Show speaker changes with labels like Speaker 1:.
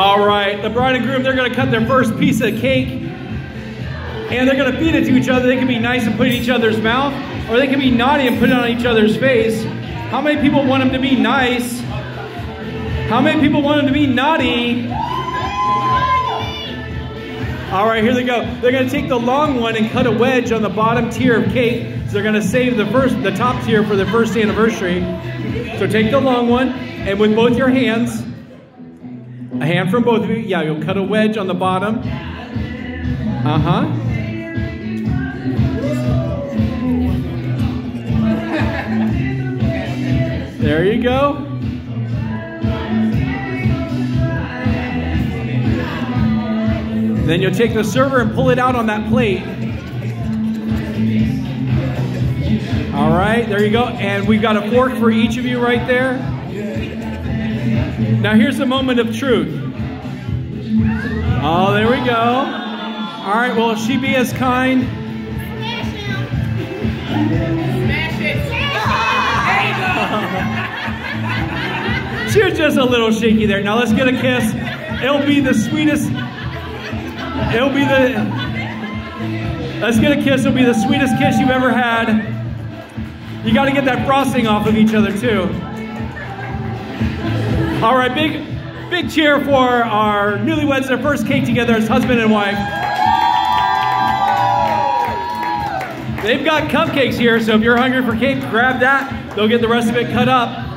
Speaker 1: All right, the bride and groom, they're gonna cut their first piece of cake and they're gonna feed it to each other. They can be nice and put it in each other's mouth, or they can be naughty and put it on each other's face. How many people want them to be nice? How many people want them to be naughty? All right, here they go. They're gonna take the long one and cut a wedge on the bottom tier of cake. So they're gonna save the first, the top tier for the first anniversary. So take the long one, and with both your hands, a hand from both of you, yeah, you'll cut a wedge on the bottom. Uh-huh. There you go. Then you'll take the server and pull it out on that plate. All right, there you go. And we've got a fork for each of you right there. Now here's the moment of truth. Oh, there we go. All right, well, she be as kind. Smash it. She was just a little shaky there. Now let's get a kiss. It'll be the sweetest. It'll be the. Let's get a kiss. It'll be the sweetest kiss you've ever had. You got to get that frosting off of each other too. All right, big, big cheer for our newlyweds, their first cake together as husband and wife. They've got cupcakes here, so if you're hungry for cake, grab that. They'll get the rest of it cut up.